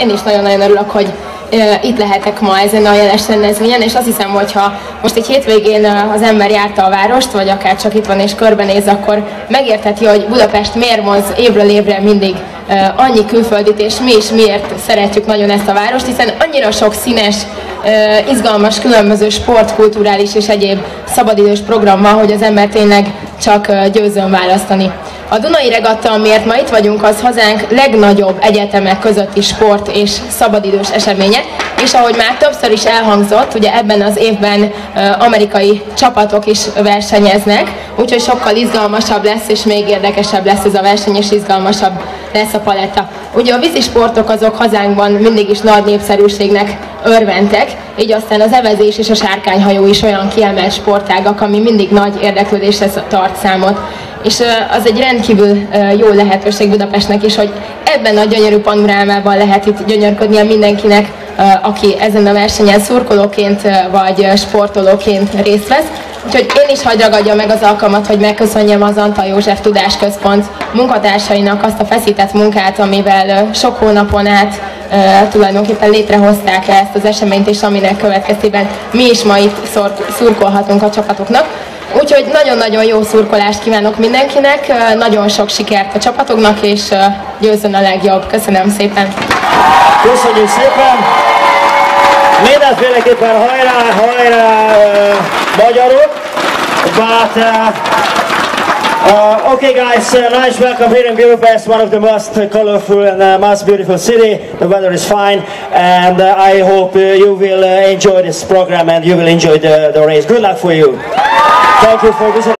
Én is nagyon-nagyon örülök, hogy itt lehetek ma ezen a jeles rendezvényen, és azt hiszem, hogy ha most egy hétvégén az ember járta a várost, vagy akár csak itt van és körbenéz, akkor megérteti, hogy Budapest miért moz évről évre mindig annyi külföldit, és mi is miért szeretjük nagyon ezt a várost, hiszen annyira sok színes, izgalmas, különböző sport, kulturális és egyéb szabadidős program van, hogy az ember tényleg csak győzön választani. A Dunai Regatta, miért ma itt vagyunk, az hazánk legnagyobb egyetemek közötti sport és szabadidős eseménye, és ahogy már többször is elhangzott, ugye ebben az évben amerikai csapatok is versenyeznek, úgyhogy sokkal izgalmasabb lesz, és még érdekesebb lesz ez a verseny, és izgalmasabb lesz a paletta. Ugye a vízisportok azok hazánkban mindig is nagy népszerűségnek örventek, így aztán az evezés és a sárkányhajó is olyan kiemelt sportágak, ami mindig nagy érdeklődésre tart számot. És az egy rendkívül jó lehetőség Budapestnek is, hogy ebben a gyönyörű panorámában lehet itt gyönyörködnie mindenkinek, aki ezen a versenyen szurkolóként vagy sportolóként részt vesz. Úgyhogy én is hagy ragadja meg az alkalmat, hogy megköszönjem az Antal József Tudásközpont munkatársainak azt a feszített munkát, amivel sok hónapon át tulajdonképpen létrehozták ezt az eseményt, és aminek következtében mi is ma itt szurkolhatunk a csapatoknak. Úgyhogy nagyon-nagyon jó szurkolást kívánok mindenkinek, nagyon sok sikert a csapatoknak, és győzön a legjobb. Köszönöm szépen! Köszönjük szépen! Mindenféleképpen hajrá, hajrá magyarok! But, uh, okay guys, uh, nice welcome here in Budapest, one of the most colorful and uh, most beautiful city. The weather is fine and uh, I hope you will enjoy this program and you will enjoy the, the race. Good luck for you. Thank you for visiting.